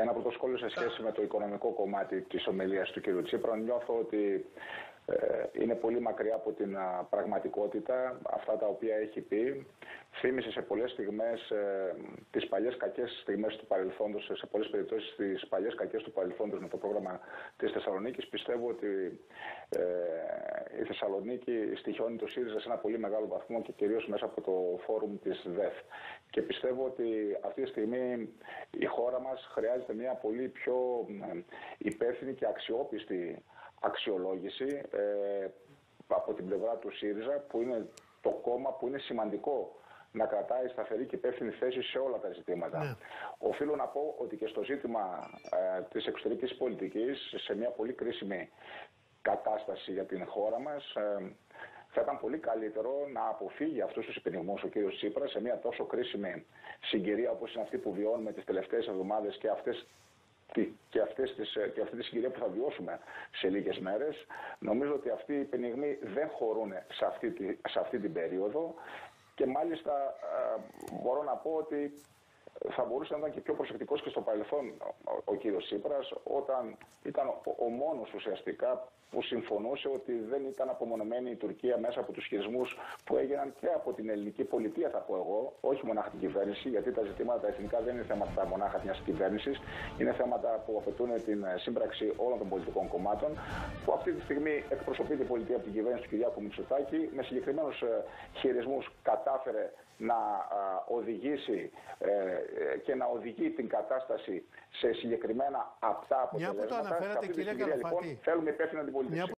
Ένα πρώτο σχόλιο σε σχέση με το οικονομικό κομμάτι της ομιλίας του κ. Τσίπρα. Νιώθω ότι ε, είναι πολύ μακριά από την πραγματικότητα αυτά τα οποία έχει πει. Θύμισε σε πολλές στιγμές ε, τις παλιές κακές στιγμές του παρελθόντος, σε πολλές περιπτώσεις τις παλιές κακές του παρελθόντος με το πρόγραμμα της Θεσσαλονίκης. Πιστεύω ότι ε, η Θεσσαλονίκη στοιχιώνει το ΣΥΡΙΖΑ σε ένα πολύ μεγάλο βαθμό και κυρίως μέσα από το φόρουμ της ΔΕΘ. Και πιστεύω ότι αυτή τη στιγμή η χώρα μας χρειάζεται μια πολύ πιο ε, υπεύθυνη και αξιόπιστη αξιολόγηση ε, από την πλευρά του ΣΥΡΙΖΑ που είναι το κόμμα που είναι σημαντικό να κρατάει σταθερή και υπεύθυνη θέση σε όλα τα ζητήματα. Ναι. Οφείλω να πω ότι και στο ζήτημα ε, της εξωτερικής πολιτικής, σε μια πολύ κρίσιμη κατάσταση για την χώρα μας, ε, θα ήταν πολύ καλύτερο να αποφύγει αυτούς τους υπενιγμού ο κ. Τσίπρας σε μια τόσο κρίσιμη συγκυρία όπως είναι αυτή που βιώνουμε τις τελευταίες εβδομάδες και αυτές και, αυτές τις, και αυτή τη συγκυρία που θα βιώσουμε σε λίγες μέρες. Νομίζω ότι αυτοί οι πενιγμοί δεν χωρούν σε αυτή, τη, σε αυτή την περίοδο και μάλιστα ε, μπορώ να πω ότι θα μπορούσε να ήταν και πιο προσεκτικός και στο παρελθόν ο, ο κύριος Σύπρας όταν ήταν ο, ο μόνος ουσιαστικά που συμφωνούσε ότι δεν ήταν απομονωμένη η Τουρκία μέσα από τους χειρισμούς που έγιναν και από την ελληνική πολιτεία, θα πω εγώ, όχι μονάχα την κυβέρνηση, γιατί τα ζητήματα τα εθνικά δεν είναι θέματα μονάχα μιας κυβέρνησης, είναι θέματα που απαιτούν την σύμπραξη όλων των πολιτικών κομμάτων, που αυτή τη στιγμή εκπροσωπείται η πολιτεία από την κυβέρνηση του Κυριάκου Μητσοτάκη, με συγκεκριμένους ε, χειρισμούς κατάφερε να οδηγήσει ε, ε, και να οδηγεί την κατάσταση σε συγκεκριμένα απτά αποτελέσματα. Μια που το αναφέρατε, κύριε Λοιπόν, θέλουμε υπεύθυνη αντιπολίτευση.